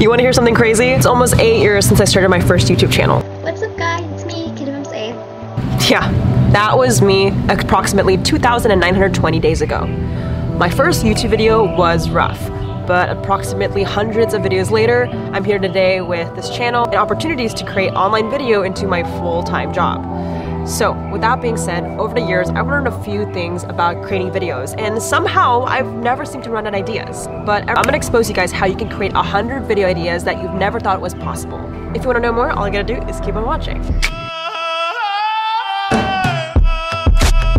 You wanna hear something crazy? It's almost eight years since I started my first YouTube channel. What's up guys, it's me, Kidmums 8. Yeah, that was me approximately 2,920 days ago. My first YouTube video was rough, but approximately hundreds of videos later, I'm here today with this channel and opportunities to create online video into my full-time job. So, with that being said, over the years, I've learned a few things about creating videos, and somehow I've never seemed to run out of ideas. But I'm gonna expose you guys how you can create 100 video ideas that you've never thought was possible. If you wanna know more, all you gotta do is keep on watching.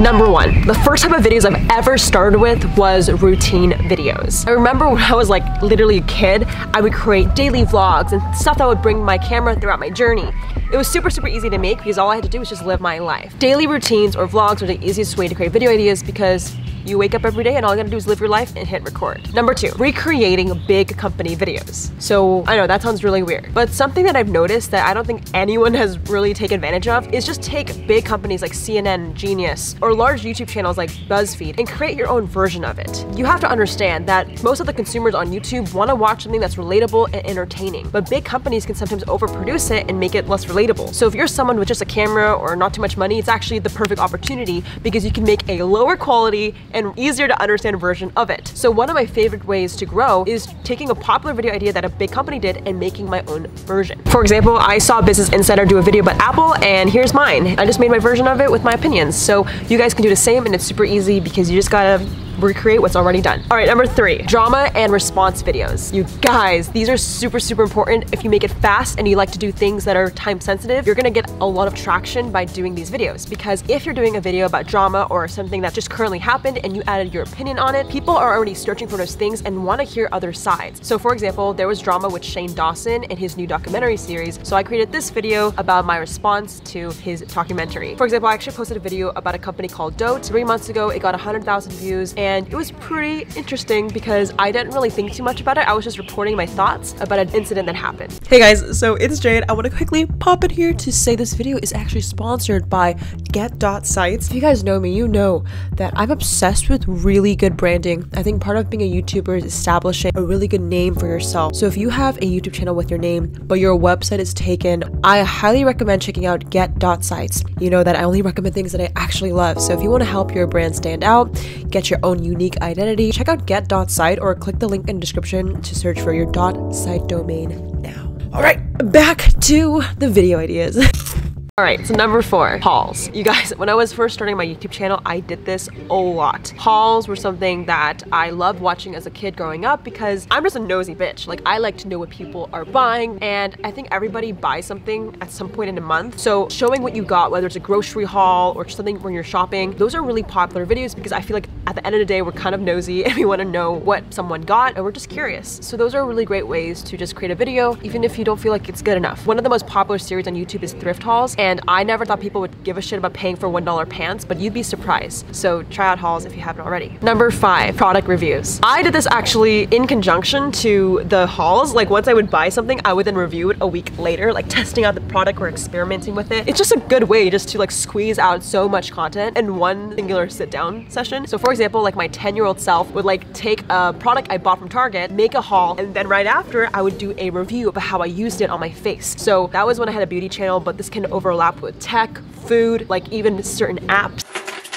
Number one, the first type of videos I've ever started with was routine videos. I remember when I was like literally a kid, I would create daily vlogs and stuff that would bring my camera throughout my journey. It was super, super easy to make because all I had to do was just live my life. Daily routines or vlogs are the easiest way to create video ideas because you wake up every day and all you gotta do is live your life and hit record. Number two, recreating big company videos. So I know that sounds really weird, but something that I've noticed that I don't think anyone has really taken advantage of is just take big companies like CNN, Genius, or large YouTube channels like BuzzFeed and create your own version of it. You have to understand that most of the consumers on YouTube wanna watch something that's relatable and entertaining, but big companies can sometimes overproduce it and make it less relatable. So if you're someone with just a camera or not too much money, it's actually the perfect opportunity because you can make a lower quality and easier to understand version of it. So one of my favorite ways to grow is taking a popular video idea that a big company did and making my own version. For example, I saw Business Insider do a video about Apple and here's mine. I just made my version of it with my opinions. So you guys can do the same and it's super easy because you just gotta recreate what's already done. All right, number three, drama and response videos. You guys, these are super, super important. If you make it fast and you like to do things that are time sensitive, you're gonna get a lot of traction by doing these videos. Because if you're doing a video about drama or something that just currently happened and you added your opinion on it, people are already searching for those things and wanna hear other sides. So for example, there was drama with Shane Dawson in his new documentary series. So I created this video about my response to his documentary. For example, I actually posted a video about a company called Dote. Three months ago, it got 100,000 views and it was pretty interesting because I didn't really think too much about it. I was just reporting my thoughts about an incident that happened. Hey guys, so it's Jade. I want to quickly pop in here to say this video is actually sponsored by Get.Sites. If you guys know me, you know that I'm obsessed with really good branding. I think part of being a YouTuber is establishing a really good name for yourself. So if you have a YouTube channel with your name, but your website is taken, I highly recommend checking out Get.Sites. You know that I only recommend things that I actually love. So if you want to help your brand stand out, get your own unique identity, check out get.site or click the link in description to search for your .site domain now. All right, back to the video ideas. All right, so number four, hauls. You guys, when I was first starting my YouTube channel, I did this a lot. Hauls were something that I loved watching as a kid growing up because I'm just a nosy bitch. Like, I like to know what people are buying, and I think everybody buys something at some point in a month. So showing what you got, whether it's a grocery haul or something when you're shopping, those are really popular videos because I feel like at the end of the day, we're kind of nosy and we want to know what someone got, and we're just curious. So those are really great ways to just create a video, even if you don't feel like it's good enough. One of the most popular series on YouTube is thrift hauls, and I never thought people would give a shit about paying for $1 pants, but you'd be surprised. So try out hauls if you haven't already. Number five, product reviews. I did this actually in conjunction to the hauls. Like once I would buy something, I would then review it a week later, like testing out the product or experimenting with it. It's just a good way just to like squeeze out so much content in one singular sit down session. So for example, like my 10 year old self would like take a product I bought from Target, make a haul, and then right after I would do a review about how I used it on my face. So that was when I had a beauty channel, but this can overlap with tech, food, like even certain apps.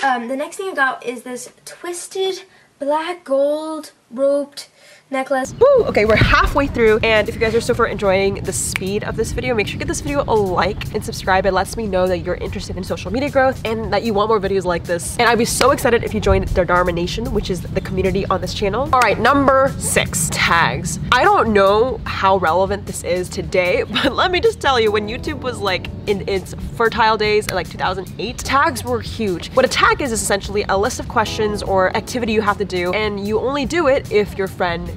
Um, the next thing I got is this twisted black gold roped necklace. Woo! Okay, we're halfway through, and if you guys are so far enjoying the speed of this video, make sure you give this video a like and subscribe. It lets me know that you're interested in social media growth and that you want more videos like this. And I'd be so excited if you joined the DarmaNation, which is the community on this channel. All right, number six, tags. I don't know how relevant this is today, but let me just tell you, when YouTube was like in its fertile days, like 2008, tags were huge. What a tag is is essentially a list of questions or activity you have to do, and you only do it if your friend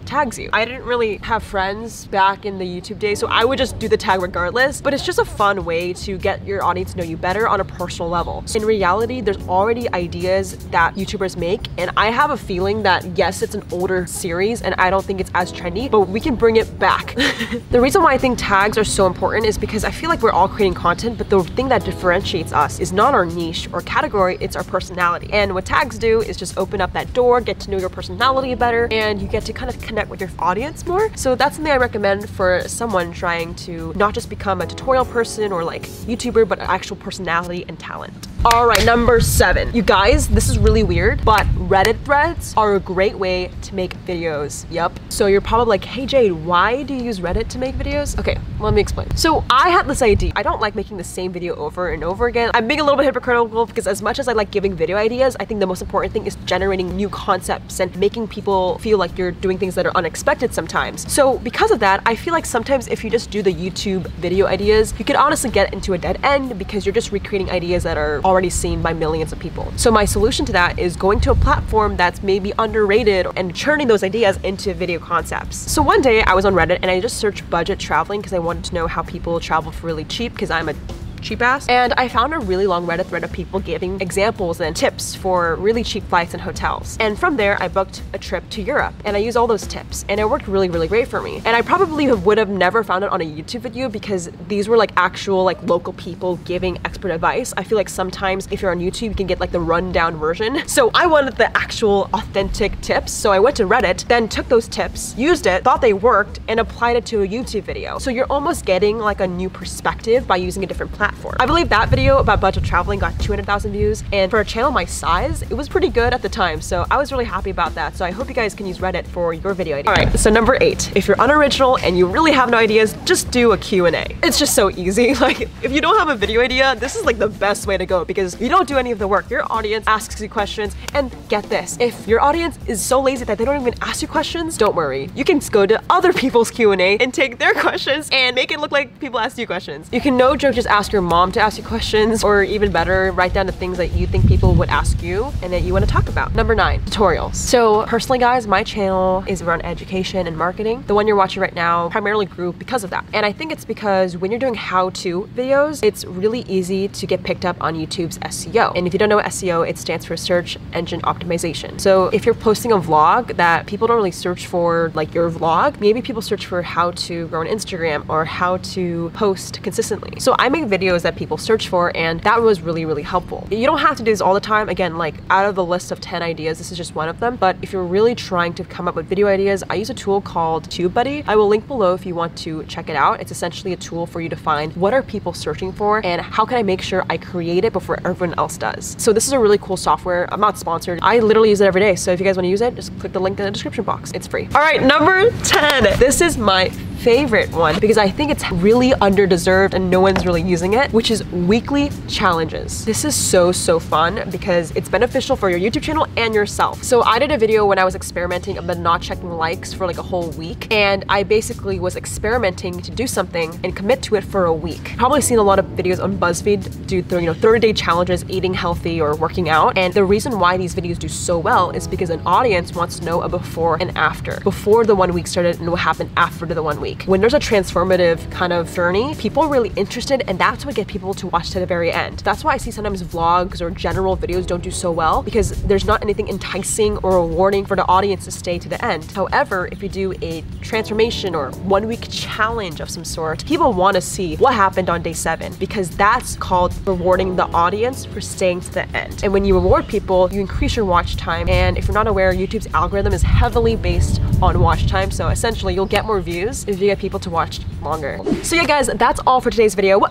tags you. I didn't really have friends back in the YouTube days, so I would just do the tag regardless, but it's just a fun way to get your audience to know you better on a personal level. In reality, there's already ideas that YouTubers make, and I have a feeling that yes, it's an older series, and I don't think it's as trendy, but we can bring it back. the reason why I think tags are so important is because I feel like we're all creating content, but the thing that differentiates us is not our niche or category, it's our personality. And what tags do is just open up that door, get to know your personality better, and you get to kind of connect connect with your audience more. So that's something I recommend for someone trying to not just become a tutorial person or like YouTuber, but an actual personality and talent. All right, number seven. You guys, this is really weird, but Reddit threads are a great way to make videos. Yep. So you're probably like, hey Jade, why do you use Reddit to make videos? Okay, let me explain. So I had this idea. I don't like making the same video over and over again. I'm being a little bit hypocritical because as much as I like giving video ideas, I think the most important thing is generating new concepts and making people feel like you're doing things that are unexpected sometimes. So because of that, I feel like sometimes if you just do the YouTube video ideas, you could honestly get into a dead end because you're just recreating ideas that are already seen by millions of people. So my solution to that is going to a platform that's maybe underrated and churning those ideas into video concepts. So one day I was on Reddit and I just searched budget traveling because I wanted to know how people travel for really cheap because I'm a cheap ass. And I found a really long Reddit thread of people giving examples and tips for really cheap flights and hotels. And from there, I booked a trip to Europe and I used all those tips and it worked really, really great for me. And I probably would have never found it on a YouTube video because these were like actual like local people giving expert advice. I feel like sometimes if you're on YouTube, you can get like the rundown version. So I wanted the actual authentic tips. So I went to Reddit, then took those tips, used it, thought they worked, and applied it to a YouTube video. So you're almost getting like a new perspective by using a different platform platform. I believe that video about budget traveling got 200,000 views and for a channel my size, it was pretty good at the time. So I was really happy about that. So I hope you guys can use Reddit for your video ideas. All right, so number eight, if you're unoriginal and you really have no ideas, just do a Q&A. It's just so easy. Like if you don't have a video idea, this is like the best way to go because you don't do any of the work. Your audience asks you questions and get this, if your audience is so lazy that they don't even ask you questions, don't worry. You can go to other people's Q&A and take their questions and make it look like people ask you questions. You can no joke just ask your mom to ask you questions, or even better, write down the things that you think people would ask you and that you want to talk about. Number nine, tutorials. So personally guys, my channel is around education and marketing. The one you're watching right now primarily grew because of that. And I think it's because when you're doing how-to videos, it's really easy to get picked up on YouTube's SEO. And if you don't know what SEO, it stands for search engine optimization. So if you're posting a vlog that people don't really search for like your vlog, maybe people search for how to grow an Instagram or how to post consistently. So I make videos that people search for and that was really, really helpful. You don't have to do this all the time. Again, like out of the list of 10 ideas, this is just one of them. But if you're really trying to come up with video ideas, I use a tool called TubeBuddy. I will link below if you want to check it out. It's essentially a tool for you to find what are people searching for and how can I make sure I create it before everyone else does. So this is a really cool software. I'm not sponsored. I literally use it every day. So if you guys want to use it, just click the link in the description box. It's free. All right, number 10. This is my favorite one because I think it's really underdeserved and no one's really using it, which is weekly challenges. This is so, so fun because it's beneficial for your YouTube channel and yourself. So I did a video when I was experimenting about not checking likes for like a whole week. And I basically was experimenting to do something and commit to it for a week. Probably seen a lot of videos on BuzzFeed do you know 30 day challenges, eating healthy or working out. And the reason why these videos do so well is because an audience wants to know a before and after. Before the one week started and what happened after the one week. When there's a transformative kind of journey, people are really interested and that's what get people to watch to the very end. That's why I see sometimes vlogs or general videos don't do so well because there's not anything enticing or rewarding for the audience to stay to the end. However, if you do a transformation or one week challenge of some sort, people want to see what happened on day seven because that's called rewarding the audience for staying to the end. And when you reward people, you increase your watch time. And if you're not aware, YouTube's algorithm is heavily based on watch time. So essentially you'll get more views if you get people to watch longer. So yeah guys, that's all for today's video.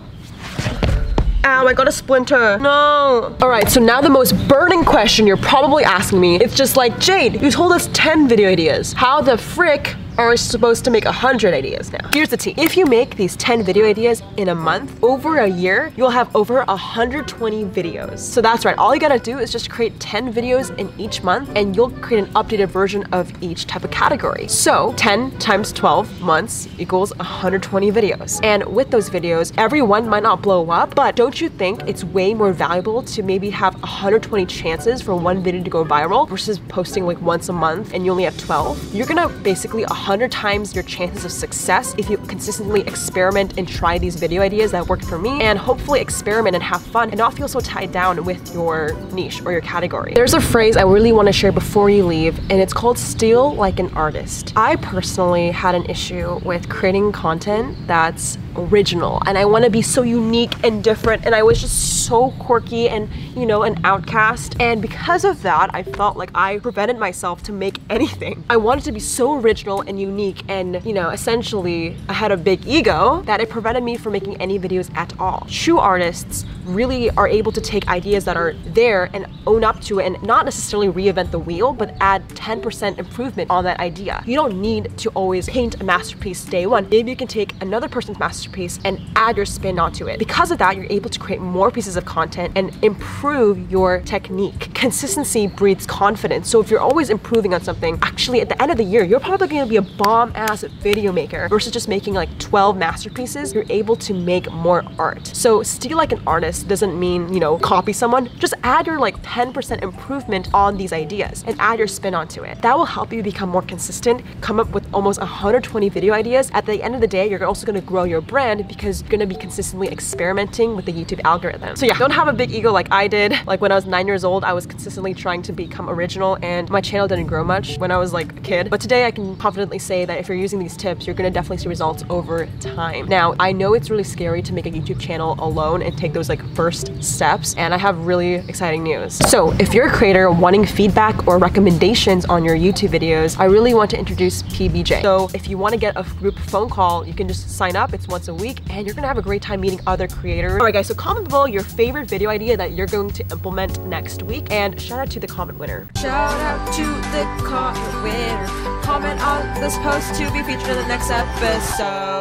Ow, I got a splinter. No. All right, so now the most burning question you're probably asking me, it's just like, Jade, you told us 10 video ideas. How the frick are supposed to make 100 ideas now. Here's the tea. If you make these 10 video ideas in a month, over a year, you'll have over 120 videos. So that's right. All you gotta do is just create 10 videos in each month and you'll create an updated version of each type of category. So 10 times 12 months equals 120 videos. And with those videos, every one might not blow up, but don't you think it's way more valuable to maybe have 120 chances for one video to go viral versus posting like once a month and you only have 12? You're gonna basically 100 times your chances of success if you consistently experiment and try these video ideas that worked for me and hopefully experiment and have fun and not feel so tied down with your niche or your category. There's a phrase I really want to share before you leave and it's called steal like an artist. I personally had an issue with creating content that's original and I want to be so unique and different and I was just so quirky and you know an outcast and because of that I felt like I prevented myself to make anything. I wanted to be so original and unique and you know essentially I had a big ego that it prevented me from making any videos at all. True artists really are able to take ideas that are there and own up to it and not necessarily reinvent the wheel but add 10% improvement on that idea. You don't need to always paint a masterpiece day one. Maybe you can take another person's masterpiece and add your spin onto it. Because of that, you're able to create more pieces of content and improve your technique. Consistency breeds confidence. So if you're always improving on something, actually at the end of the year, you're probably gonna be a bomb ass video maker versus just making like 12 masterpieces. You're able to make more art. So steal like an artist doesn't mean, you know, copy someone. Just add your like 10% improvement on these ideas and add your spin onto it. That will help you become more consistent, come up with almost 120 video ideas. At the end of the day, you're also gonna grow your brand because you're gonna be consistently experimenting with the YouTube algorithm. So yeah, don't have a big ego like I did. Like when I was nine years old, I was consistently trying to become original and my channel didn't grow much when I was like a kid. But today I can confidently say that if you're using these tips, you're gonna definitely see results over time. Now, I know it's really scary to make a YouTube channel alone and take those like first steps, and I have really exciting news. So if you're a creator wanting feedback or recommendations on your YouTube videos, I really want to introduce PBJ. So if you want to get a group phone call, you can just sign up. It's once a week and you're gonna have a great time meeting other creators. All right guys, so comment below your favorite video idea that you're going to implement next week and shout out to the comment winner. Shout out to the comment winner. Comment on this post to be featured in the next episode.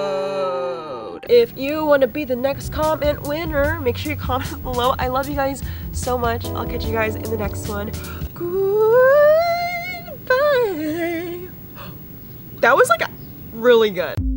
If you want to be the next comment winner, make sure you comment below. I love you guys so much. I'll catch you guys in the next one. Goodbye. That was like really good.